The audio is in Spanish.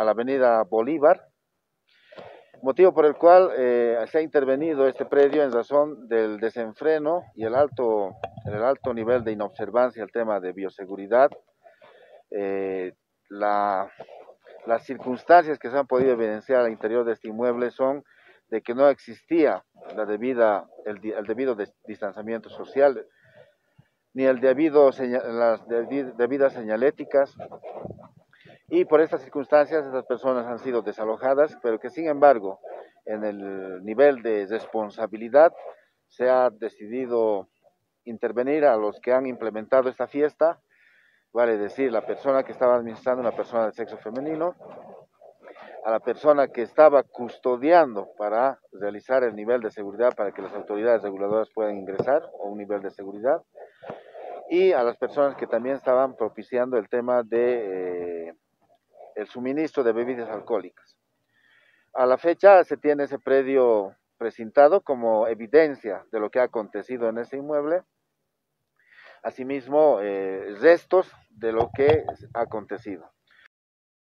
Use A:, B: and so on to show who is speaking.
A: a la avenida Bolívar, motivo por el cual eh, se ha intervenido este predio en razón del desenfreno y el alto, el alto nivel de inobservancia al tema de bioseguridad, eh, la, las circunstancias que se han podido evidenciar al interior de este inmueble son de que no existía la debida, el, el debido distanciamiento social, ni el debido, las debidas señaléticas, y por estas circunstancias esas personas han sido desalojadas, pero que sin embargo en el nivel de responsabilidad se ha decidido intervenir a los que han implementado esta fiesta, vale decir, la persona que estaba administrando, una persona de sexo femenino, a la persona que estaba custodiando para realizar el nivel de seguridad para que las autoridades reguladoras puedan ingresar, o un nivel de seguridad, y a las personas que también estaban propiciando el tema de eh, el suministro de bebidas alcohólicas. A la fecha se tiene ese predio presentado como evidencia de lo que ha acontecido en ese inmueble, asimismo eh, restos de lo que ha acontecido.